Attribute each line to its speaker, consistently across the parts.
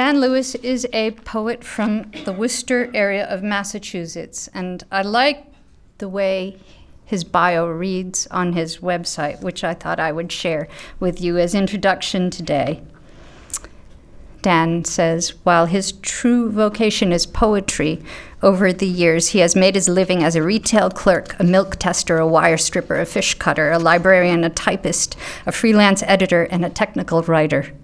Speaker 1: Dan Lewis is a poet from the Worcester area of Massachusetts, and I like the way his bio reads on his website, which I thought I would share with you as introduction today. Dan says, while his true vocation is poetry, over the years he has made his living as a retail clerk, a milk tester, a wire stripper, a fish cutter, a librarian, a typist, a freelance editor, and a technical writer.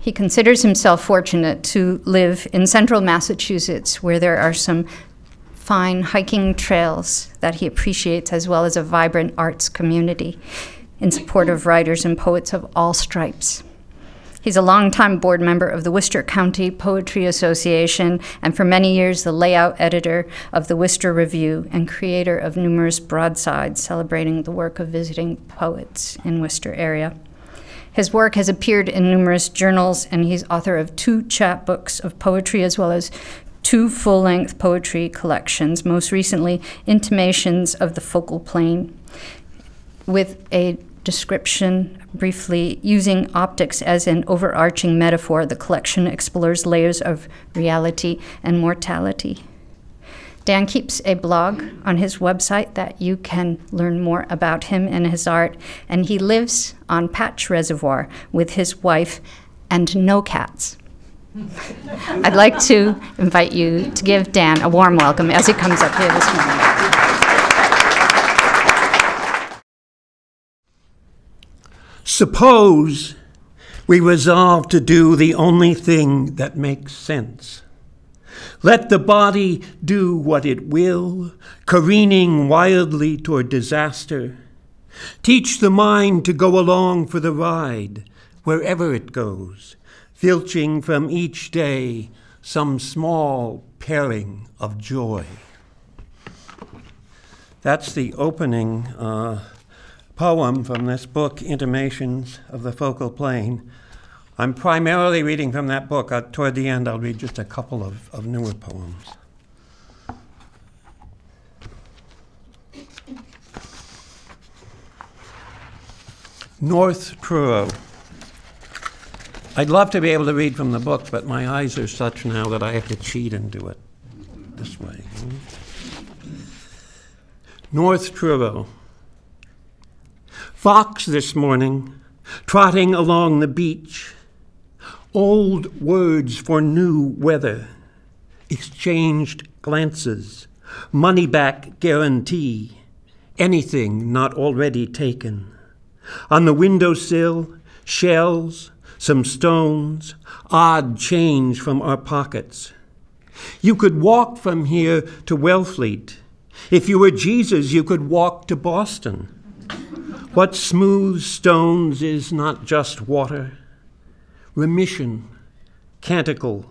Speaker 1: He considers himself fortunate to live in central Massachusetts, where there are some fine hiking trails that he appreciates, as well as a vibrant arts community in support of writers and poets of all stripes. He's a longtime board member of the Worcester County Poetry Association and for many years the layout editor of the Worcester Review and creator of numerous broadsides celebrating the work of visiting poets in Worcester area. His work has appeared in numerous journals and he's author of two chapbooks of poetry as well as two full-length poetry collections, most recently Intimations of the Focal Plane with a description briefly using optics as an overarching metaphor. The collection explores layers of reality and mortality dan keeps a blog on his website that you can learn more about him and his art. And he lives on patch reservoir with his wife and no cats. I'd like to invite you to give dan a warm welcome as he comes up here this morning.
Speaker 2: Suppose we resolve to do the only thing that makes sense. Let the body do what it will, careening wildly toward disaster. Teach the mind to go along for the ride, wherever it goes, filching from each day some small pairing of joy. That's the opening. Uh, poem from this book, Intimations of the Focal Plane. I'm primarily reading from that book. Uh, toward the end, I'll read just a couple of, of newer poems. North Truro. I'd love to be able to read from the book, but my eyes are such now that I have to cheat and do it this way. North Truro. Fox this morning, trotting along the beach. Old words for new weather, exchanged glances, money back guarantee, anything not already taken. On the windowsill, shells, some stones, odd change from our pockets. You could walk from here to Wellfleet. If you were Jesus, you could walk to Boston. What smooth stones is not just water, remission, canticle,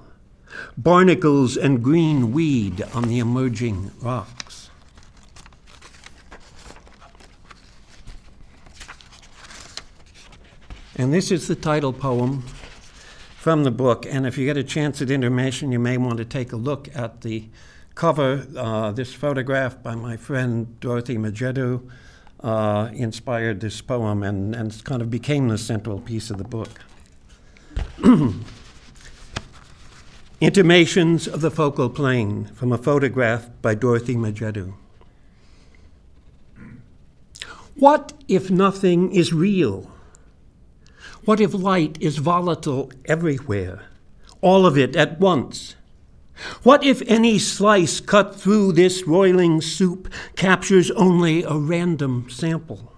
Speaker 2: barnacles, and green weed on the emerging rocks. And this is the title poem from the book. And if you get a chance at intermission, you may want to take a look at the cover, uh, this photograph by my friend Dorothy Majedu uh, inspired this poem and, and kind of became the central piece of the book. Intimations of the Focal Plane from a photograph by Dorothy Majedu. What if nothing is real? What if light is volatile everywhere, all of it at once? What if any slice cut through this roiling soup captures only a random sample?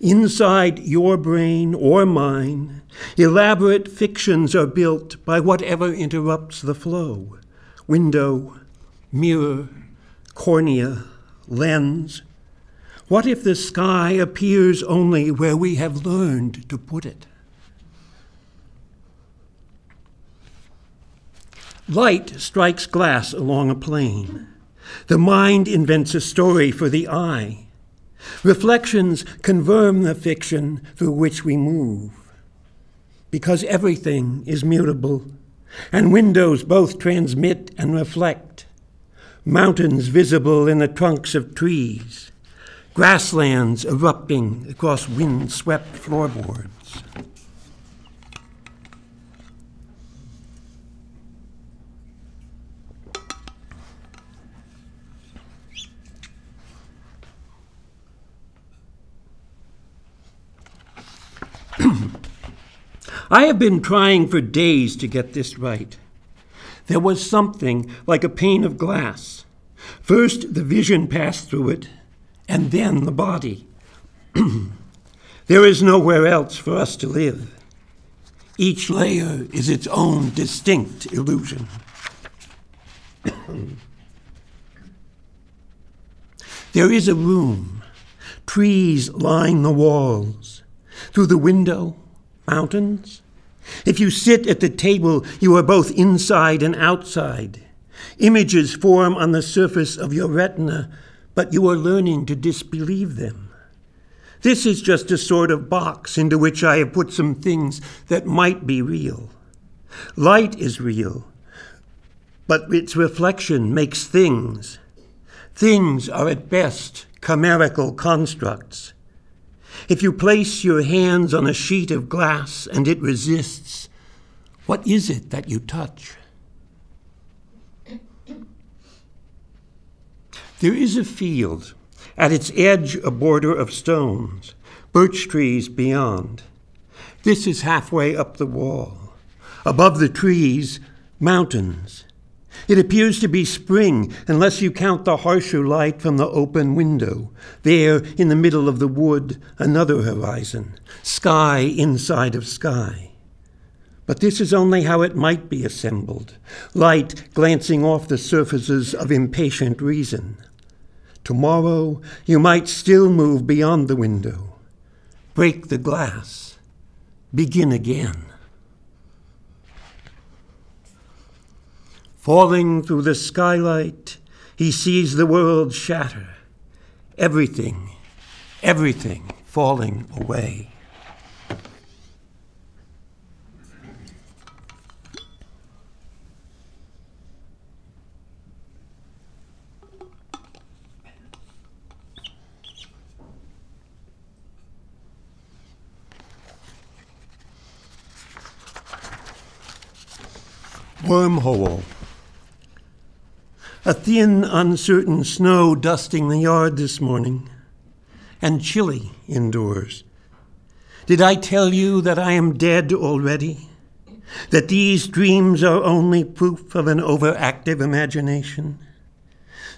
Speaker 2: Inside your brain or mine, elaborate fictions are built by whatever interrupts the flow window, mirror, cornea, lens. What if the sky appears only where we have learned to put it? Light strikes glass along a plane. The mind invents a story for the eye. Reflections confirm the fiction through which we move. Because everything is mutable, and windows both transmit and reflect. Mountains visible in the trunks of trees, grasslands erupting across wind swept floorboards. I have been trying for days to get this right. There was something like a pane of glass. First, the vision passed through it, and then the body. there is nowhere else for us to live. Each layer is its own distinct illusion. there is a room, trees line the walls. Through the window, mountains. If you sit at the table, you are both inside and outside. Images form on the surface of your retina, but you are learning to disbelieve them. This is just a sort of box into which I have put some things that might be real. Light is real, but its reflection makes things. Things are at best chimerical constructs. If you place your hands on a sheet of glass and it resists, what is it that you touch? There is a field, at its edge a border of stones, birch trees beyond. This is halfway up the wall. Above the trees, mountains. It appears to be spring, unless you count the harsher light from the open window. There, in the middle of the wood, another horizon, sky inside of sky. But this is only how it might be assembled light glancing off the surfaces of impatient reason. Tomorrow, you might still move beyond the window, break the glass, begin again. Falling through the skylight, he sees the world shatter. Everything, everything falling away. Wormhole. A thin, uncertain snow dusting the yard this morning, and chilly indoors. Did I tell you that I am dead already? That these dreams are only proof of an overactive imagination?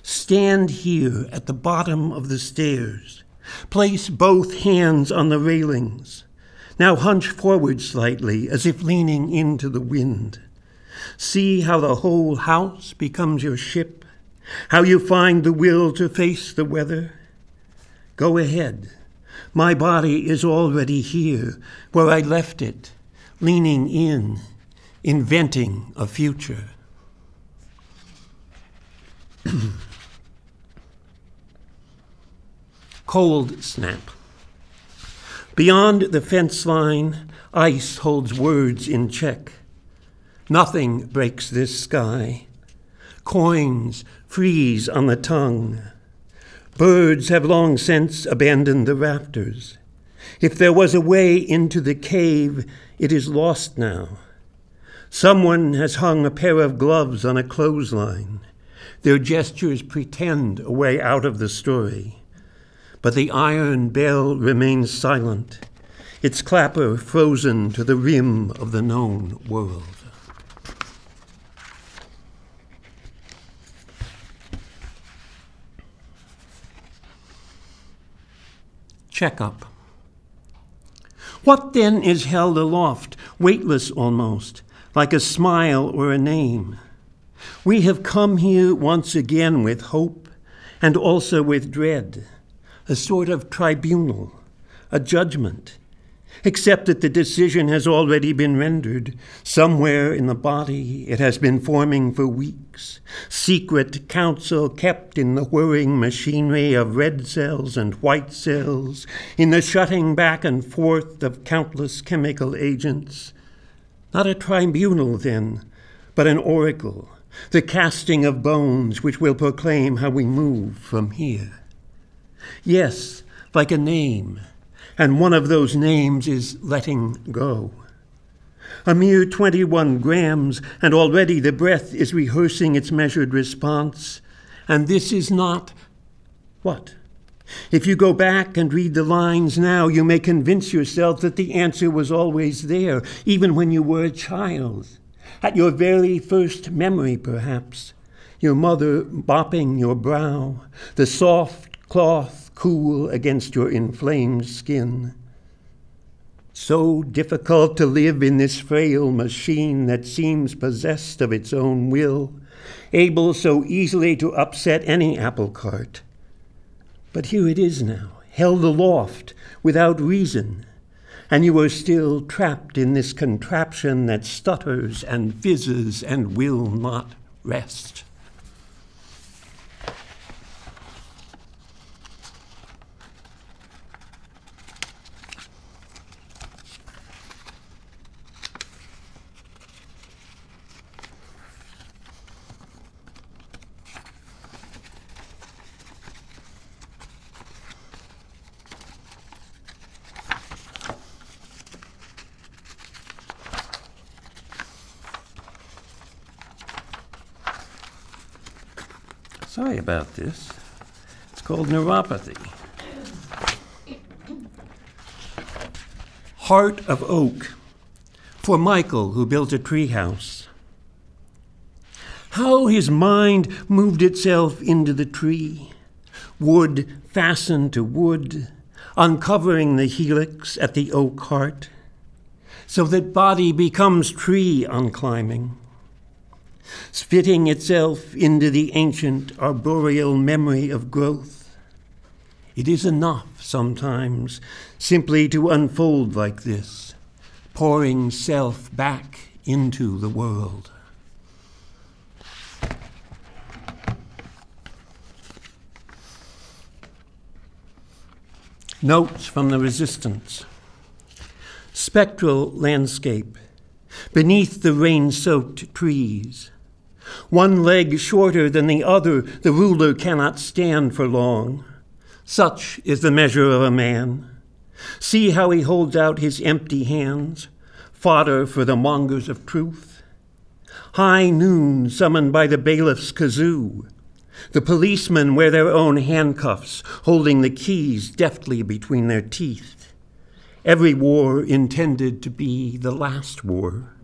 Speaker 2: Stand here at the bottom of the stairs. Place both hands on the railings. Now hunch forward slightly as if leaning into the wind. See how the whole house becomes your ship, how you find the will to face the weather. Go ahead. My body is already here, where I left it, leaning in, inventing a future. Cold snap. Beyond the fence line, ice holds words in check. Nothing breaks this sky. Coins freeze on the tongue. Birds have long since abandoned the rafters. If there was a way into the cave, it is lost now. Someone has hung a pair of gloves on a clothesline. Their gestures pretend a way out of the story. But the iron bell remains silent, its clapper frozen to the rim of the known world. Checkup. What then is held aloft, weightless almost, like a smile or a name? We have come here once again with hope and also with dread, a sort of tribunal, a judgment, except that the decision has already been rendered. Somewhere in the body it has been forming for weeks. Secret counsel kept in the whirring machinery of red cells and white cells, in the shutting back and forth of countless chemical agents. Not a tribunal, then, but an oracle, the casting of bones which will proclaim how we move from here. Yes, like a name and one of those names is letting go. A mere 21 grams, and already the breath is rehearsing its measured response. And this is not what? If you go back and read the lines now, you may convince yourself that the answer was always there, even when you were a child. At your very first memory, perhaps, your mother bopping your brow, the soft cloth cool against your inflamed skin. So difficult to live in this frail machine that seems possessed of its own will, able so easily to upset any apple cart. But here it is now, held aloft without reason, and you are still trapped in this contraption that stutters and fizzes and will not rest. About this. It's called neuropathy. Heart of oak for Michael, who built a treehouse. How his mind moved itself into the tree, wood fastened to wood, uncovering the helix at the oak heart, so that body becomes tree on climbing fitting itself into the ancient arboreal memory of growth. It is enough sometimes simply to unfold like this, pouring self back into the world. Notes from the resistance. Spectral landscape. Beneath the rain soaked trees, one leg shorter than the other, the ruler cannot stand for long. Such is the measure of a man. See how he holds out his empty hands, fodder for the mongers of truth. High noon summoned by the bailiff's kazoo. The policemen wear their own handcuffs, holding the keys deftly between their teeth. Every war intended to be the last war.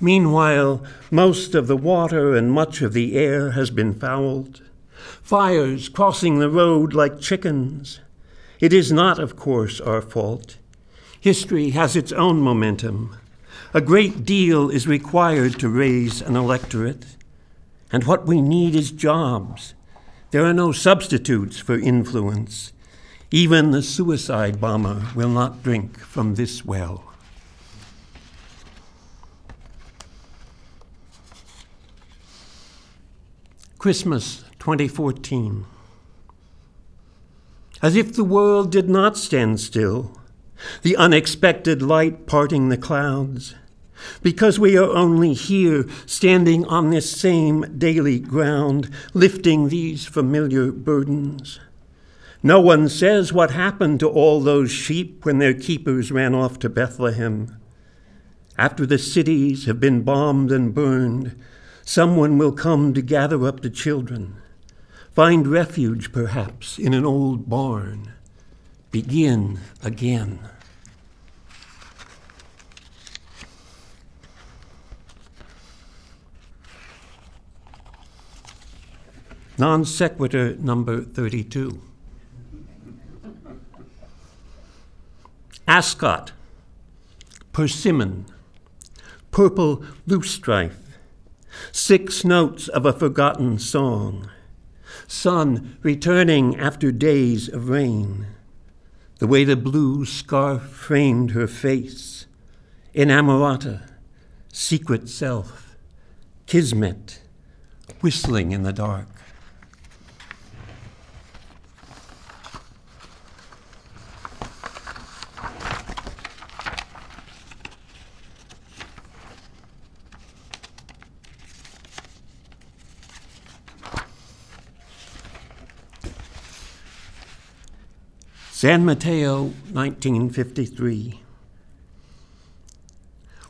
Speaker 2: Meanwhile, most of the water and much of the air has been fouled. Fires crossing the road like chickens. It is not, of course, our fault. History has its own momentum. A great deal is required to raise an electorate. And what we need is jobs. There are no substitutes for influence. Even the suicide bomber will not drink from this well. Christmas 2014. As if the world did not stand still, the unexpected light parting the clouds, because we are only here, standing on this same daily ground, lifting these familiar burdens. No one says what happened to all those sheep when their keepers ran off to Bethlehem. After the cities have been bombed and burned, Someone will come to gather up the children, find refuge perhaps in an old barn, begin again. Non sequitur number 32. Ascot, persimmon, purple loosestrife, six notes of a forgotten song, sun returning after days of rain, the way the blue scarf framed her face, inamorata, secret self, kismet, whistling in the dark. San Mateo, 1953.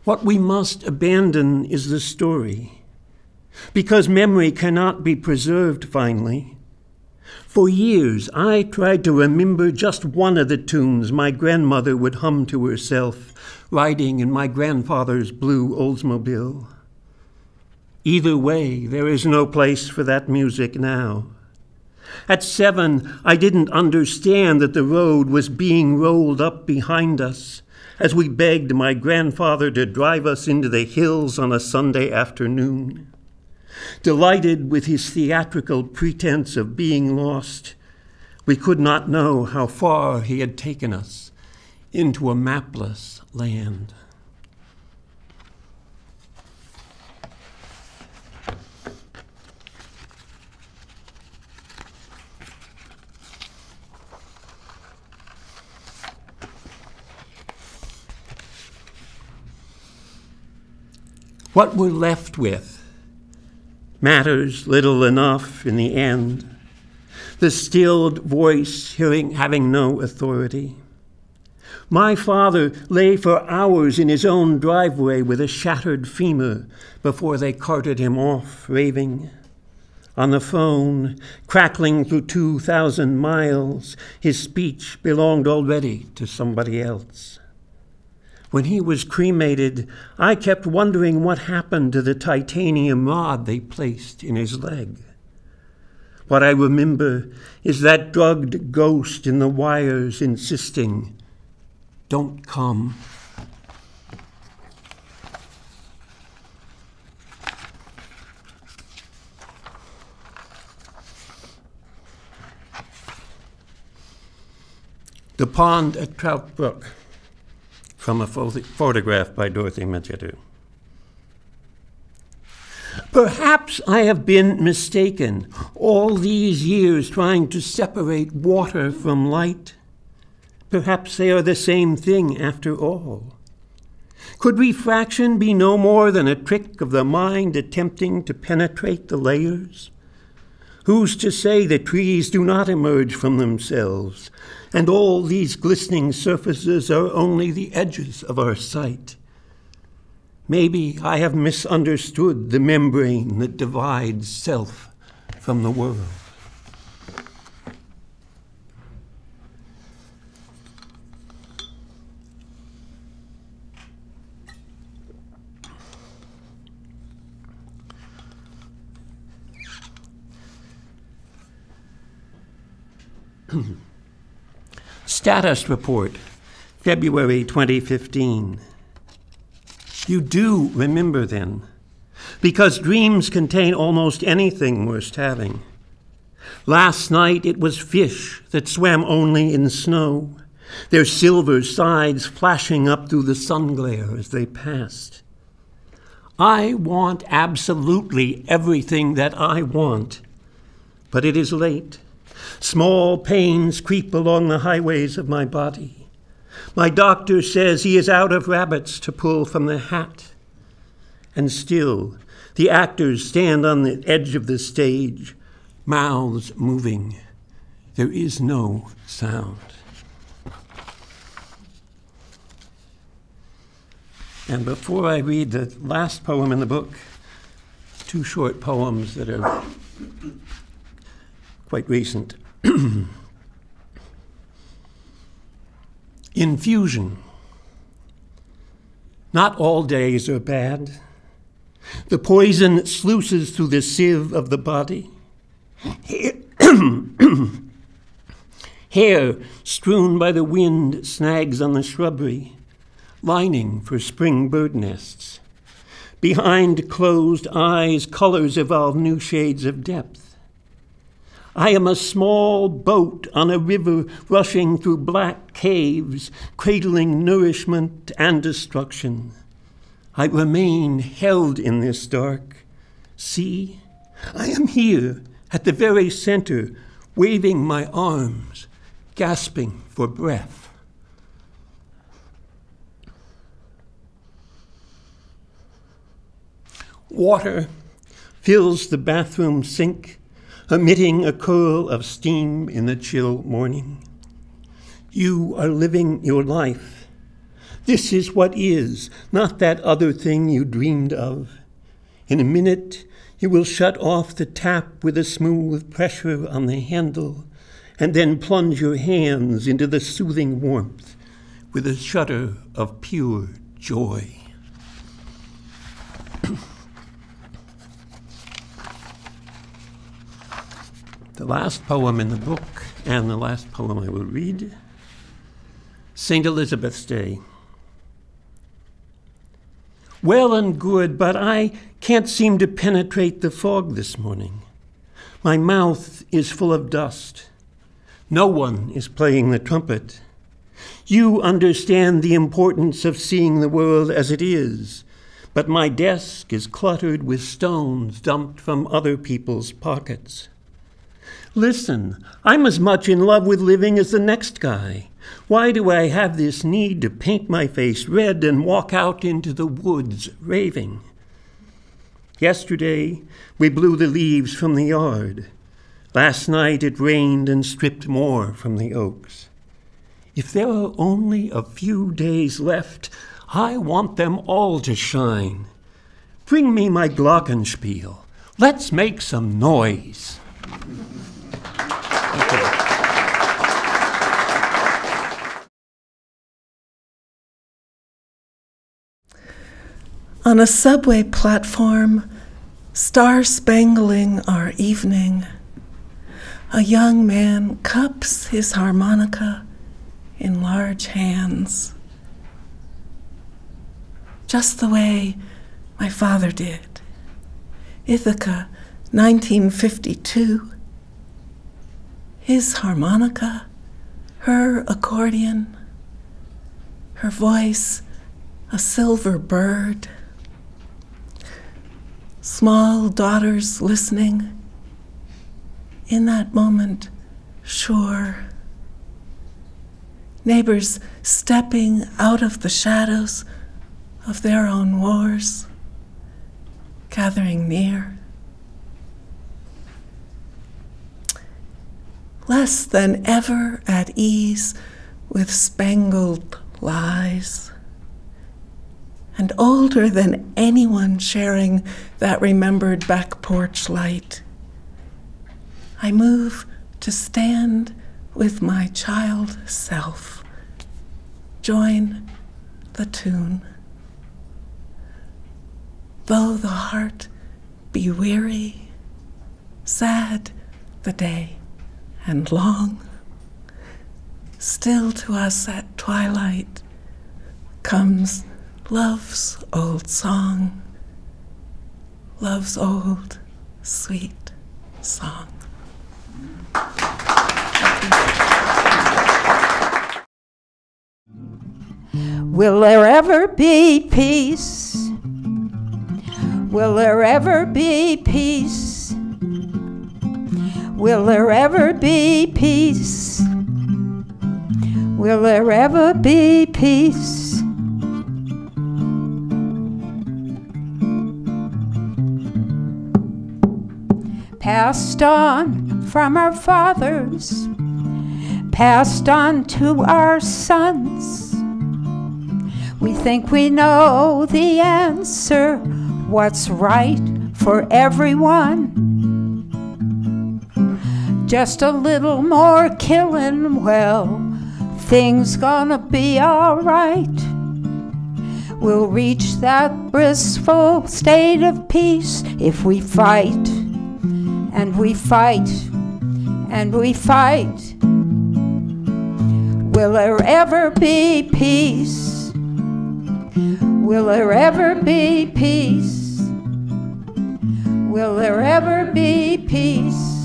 Speaker 2: What we must abandon is the story, because memory cannot be preserved finally. For years, I tried to remember just one of the tunes my grandmother would hum to herself, riding in my grandfather's blue Oldsmobile. Either way, there is no place for that music now. At seven, I didn't understand that the road was being rolled up behind us as we begged my grandfather to drive us into the hills on a Sunday afternoon. Delighted with his theatrical pretense of being lost, we could not know how far he had taken us into a mapless land. What we're left with matters little enough in the end. The stilled voice hearing, having no authority. My father lay for hours in his own driveway with a shattered femur before they carted him off, raving. On the phone, crackling through 2,000 miles, his speech belonged already to somebody else. When he was cremated, I kept wondering what happened to the titanium rod they placed in his leg. What I remember is that drugged ghost in the wires insisting, Don't come. The pond at Trout Brook from a photograph by Dorothy Majedu. Perhaps I have been mistaken all these years trying to separate water from light. Perhaps they are the same thing after all. Could refraction be no more than a trick of the mind attempting to penetrate the layers? Who's to say that trees do not emerge from themselves, and all these glistening surfaces are only the edges of our sight? Maybe I have misunderstood the membrane that divides self from the world. Status report, February 2015. You do remember then, because dreams contain almost anything worth having. Last night it was fish that swam only in snow, their silver sides flashing up through the sun glare as they passed. I want absolutely everything that I want, but it is late. Small pains creep along the highways of my body. My doctor says he is out of rabbits to pull from the hat. And still, the actors stand on the edge of the stage, mouths moving. There is no sound. And before I read the last poem in the book, two short poems that are quite recent. Infusion. Not all days are bad. The poison sluices through the sieve of the body. Hair strewn by the wind snags on the shrubbery, lining for spring bird nests. Behind closed eyes, colors evolve new shades of depth. I am a small boat on a river rushing through black caves, cradling nourishment and destruction. I remain held in this dark. See, I am here at the very center, waving my arms, gasping for breath. Water fills the bathroom sink emitting a curl of steam in the chill morning. You are living your life. This is what is, not that other thing you dreamed of. In a minute, You will shut off the tap with a smooth pressure on the handle, and then plunge your hands into the soothing warmth with a shudder of pure joy. the last poem in the book, and the last poem I will read St. Elizabeth's Day. Well and good, but I can't seem to penetrate the fog this morning. My mouth is full of dust. No one is playing the trumpet. You understand the importance of seeing the world as it is, but my desk is cluttered with stones dumped from other people's pockets. Listen, I'm as much in love with living as the next guy. Why do I have this need to paint my face red and walk out into the woods raving? Yesterday, we blew the leaves from the yard. Last night, it rained and stripped more from the oaks. If there are only a few days left, I want them all to shine. Bring me my glockenspiel. Let's make some noise.
Speaker 3: On a subway platform, star spangling our evening, a young man cups his harmonica in large hands, just the way my father did. Ithaca, 1952. His harmonica, her accordion, her voice, a silver bird small daughters listening. In that moment, sure. Neighbors stepping out of the shadows of their own wars, gathering near. Less than ever at ease with spangled lies and older than anyone sharing that remembered back porch light. I move to stand with my child self, join the tune. Though the heart be weary, sad the day and long, still to us at twilight comes love's old song, love's old sweet song.
Speaker 4: Will there ever be peace? Will there ever be peace? Will there ever be peace? Will there ever be peace? passed on from our fathers, passed on to our sons. We think we know the answer, what's right for everyone. Just a little more killing, well, things gonna be alright. We'll reach that blissful state of peace if we fight and we fight and we fight. Will there ever be peace? Will there ever be peace? Will there ever be peace?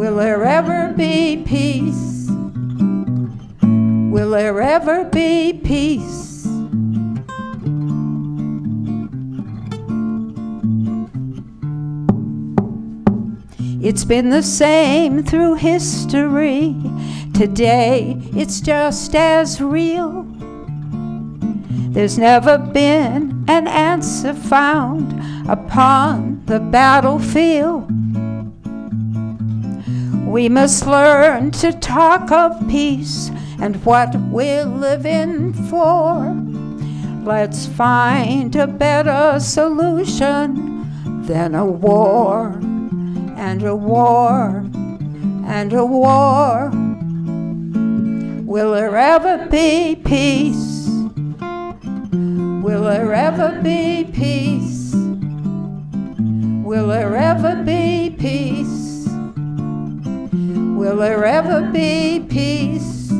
Speaker 4: Will there ever be peace? Will there ever be peace? It's been the same through history. Today, it's just as real. There's never been an answer found upon the battlefield. We must learn to talk of peace and what we're living for. Let's find a better solution than a war, and a war, and a war. Will there ever be peace? Will there ever be peace? Will there ever be peace? Will there ever be peace?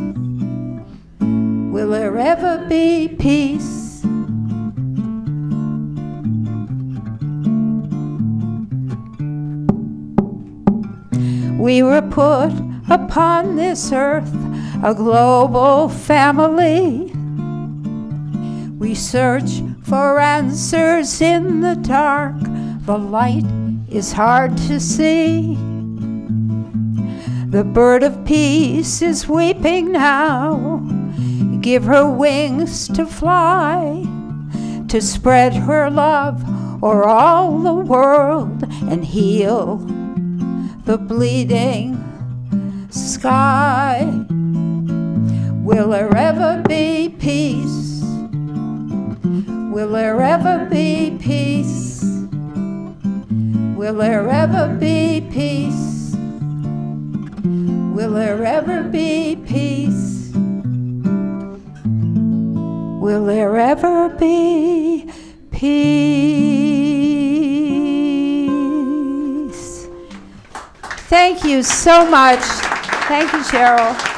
Speaker 4: Will there ever be peace? We were put upon this earth a global family. We search for answers in the dark. The light is hard to see. The bird of peace is weeping now. Give her wings to fly, to spread her love o'er all the world and heal the bleeding sky. Will there ever be peace? Will there ever be peace? Will there ever be peace? Will there ever be peace? Will there ever be peace? Thank you so much. Thank you, Cheryl.